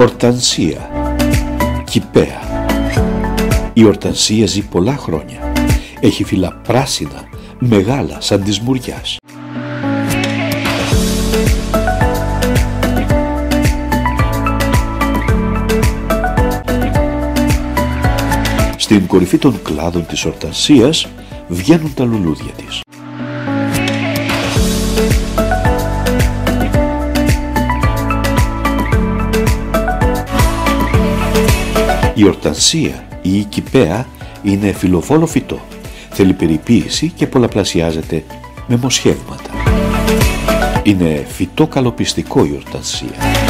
Ορτανσία Κυπαία Η ορτανσία ζει πολλά χρόνια. Έχει φύλλα πράσινα, μεγάλα σαν της μουριάς. Στην κορυφή των κλάδων της ορτανσίας βγαίνουν τα λουλούδια της. Η ορτανσία ή η κυπαία είναι φιλοφόλο φυτό. Θέλει περιποίηση και πολλαπλασιάζεται με μοσχεύματα. Είναι φυτό καλοπιστικό η ορτανσία.